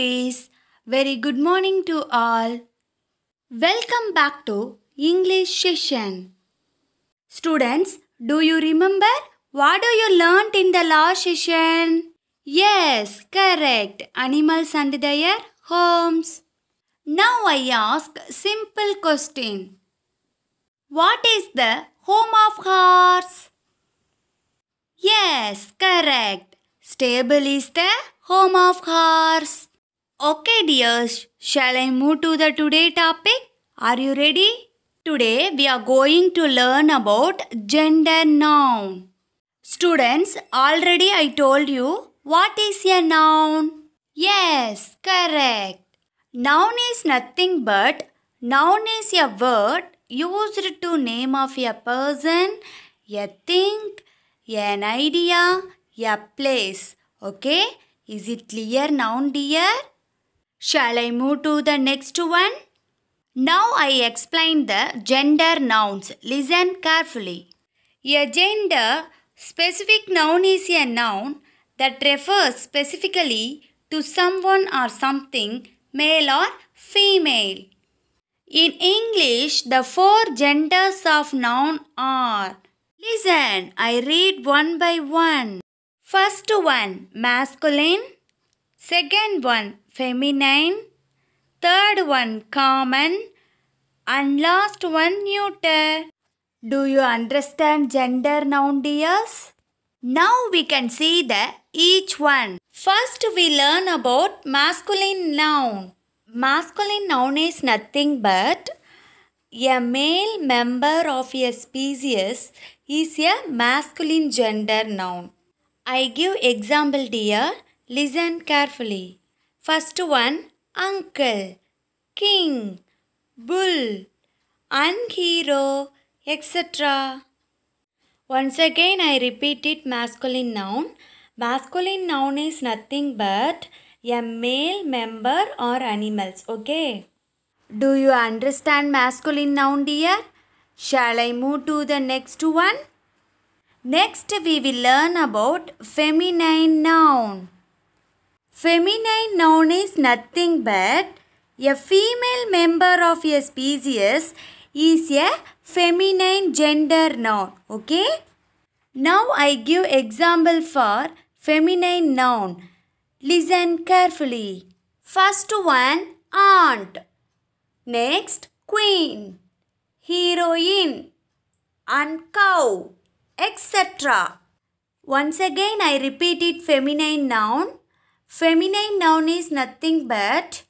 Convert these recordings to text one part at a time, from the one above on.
cuties. Very good morning to all. Welcome back to English session. Students, do you remember what do you learnt in the last session? Yes, correct. Animals and their homes. Now I ask simple question. What is the home of horse? Yes, correct. Stable is the home of horse. Okay, dears, shall I move to the today topic? Are you ready? Today we are going to learn about gender noun. Students, already I told you what is a noun? Yes, correct. Noun is nothing but noun is a word used to name of a person, a thing, an idea, a place. Okay? Is it clear noun dear? Shall I move to the next one? Now I explain the gender nouns. Listen carefully. A gender specific noun is a noun that refers specifically to someone or something, male or female. In English, the four genders of noun are Listen, I read one by one. First one masculine, second one feminine, third one common, and last one neuter. Do you understand gender noun dears? Now we can see the each one. First we learn about masculine noun. Masculine noun is nothing but a male member of a species is a masculine gender noun. I give example dear. Listen carefully. First one uncle, king, bull, and hero, etc. Once again I repeat it masculine noun. Masculine noun is nothing but a male member or animals. Okay. Do you understand masculine noun dear? Shall I move to the next one? Next we will learn about feminine noun. Feminine noun is nothing but a female member of a species is a feminine gender noun. Okay? Now I give example for feminine noun. Listen carefully. First one aunt. Next queen, heroine and cow etc. Once again I repeat it feminine noun. Feminine noun is nothing but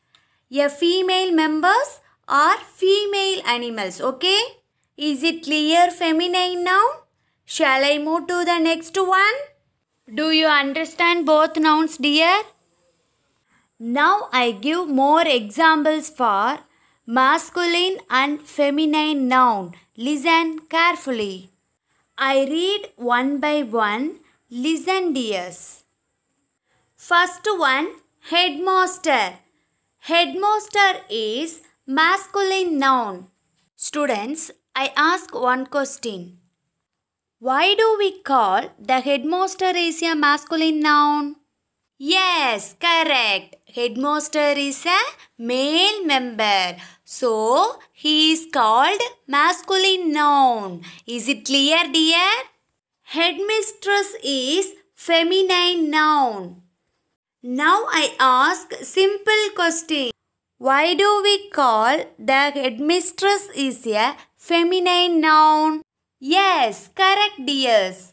a female members or female animals. Okay? Is it clear feminine noun? Shall I move to the next one? Do you understand both nouns dear? Now I give more examples for masculine and feminine noun. Listen carefully. I read one by one. Listen dears. First one headmaster. Headmaster is masculine noun. Students, I ask one question. Why do we call the headmaster is a masculine noun? Yes, correct. Headmaster is a male member. So, he is called masculine noun. Is it clear, dear? Headmistress is feminine noun. Now I ask simple question. Why do we call the headmistress is a feminine noun? Yes, correct dears.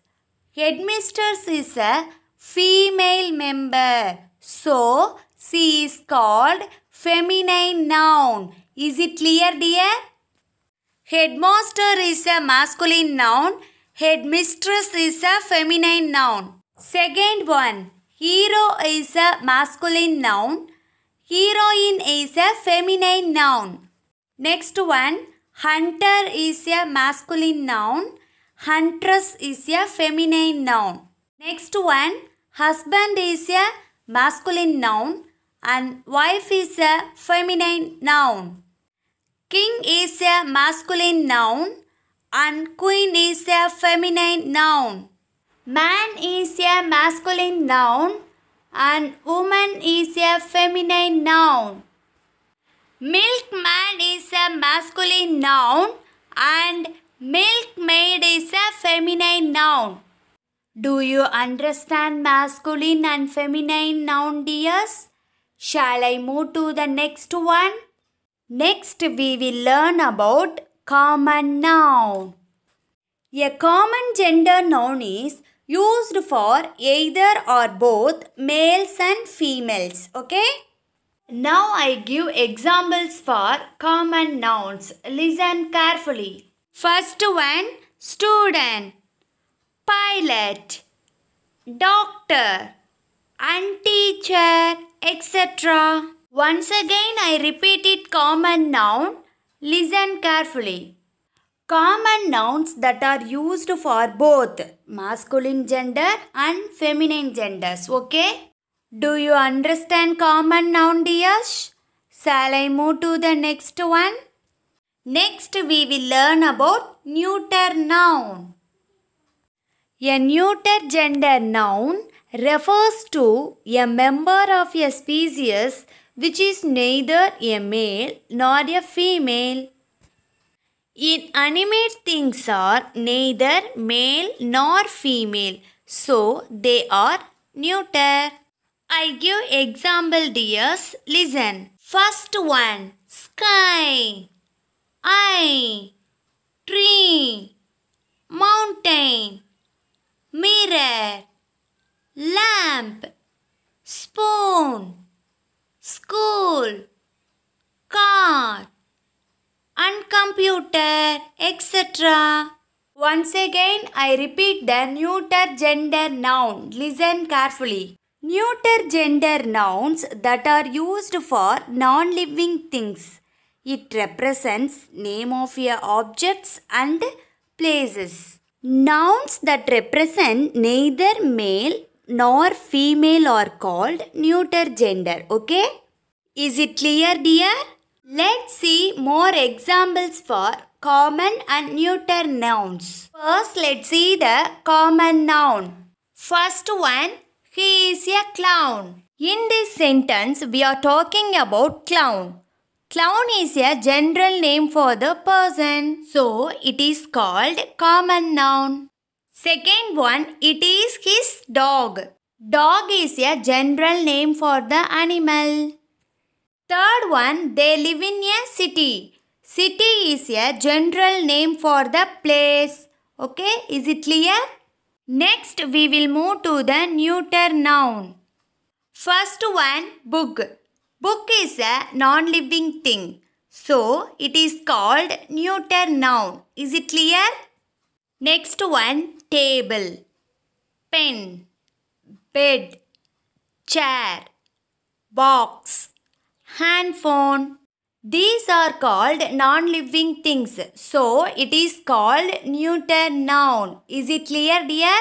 Headmistress is a female member. So, she is called feminine noun. Is it clear dear? Headmaster is a masculine noun. Headmistress is a feminine noun. Second one. Hero is a masculine noun. Heroine is a feminine noun. Next one. Hunter is a masculine noun. Huntress is a feminine noun. Next one. Husband is a masculine noun and wife is a feminine noun. King is a masculine noun and queen is a feminine noun. Man is a masculine noun. and woman is a feminine noun. Milkman is a masculine noun and milkmaid is a feminine noun. Do you understand masculine and feminine noun, dears? Shall I move to the next one? Next, we will learn about common noun. A common gender noun is used for either or both males and females. Okay? Now I give examples for common nouns. Listen carefully. First one student, pilot, doctor, and teacher, etc. Once again I repeat it common noun. Listen carefully. Common nouns that are used for both masculine gender and feminine genders. Okay? Do you understand common noun, dears? Shall I move to the next one? Next, we will learn about neuter noun. A neuter gender noun refers to a member of a species which is neither a male nor a female. Inanimate things are neither male nor female, so they are neuter. I give example dears. Listen. First one sky, eye, tree, mountain, mirror, lamp, spoon, school, car, and computer, etc. Once again, I repeat the neuter gender noun. Listen carefully. Neuter gender nouns that are used for non-living things. It represents name of a objects and places. Nouns that represent neither male nor female are called neuter gender. Okay? Is it clear dear? Let's see more examples for common and neuter nouns. First, let's see the common noun. First one, he is a clown. In this sentence, we are talking about clown. Clown is a general name for the person, so it is called common noun. Second one, it is his dog. Dog is a general name for the animal. Third one, they live in a city. City is a general name for the place. Okay, is it clear? Next, we will move to the neuter noun. First one, book. Book is a non-living thing. So, it is called neuter noun. Is it clear? Next one, table. Pen. Bed. Chair. Box. Handphone. These are called non-living things. So, it is called neuter noun. Is it clear dear?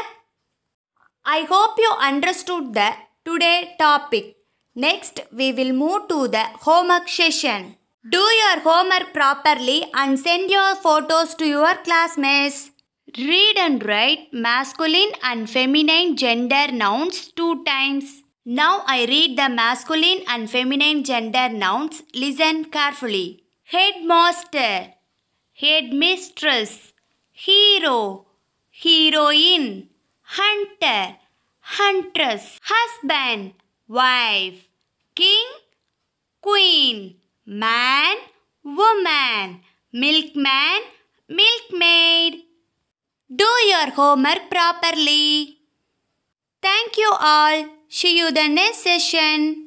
I hope you understood the today topic. Next, we will move to the homework session. Do your homework properly and send your photos to your classmates. Read and write masculine and feminine gender nouns two times. Now I read the masculine and feminine gender nouns. Listen carefully. Headmaster, headmistress, hero, heroine, hunter, huntress, husband, wife, king, queen, man, woman, milkman, milkmaid. Do your homework properly. Thank you all. See you the next session.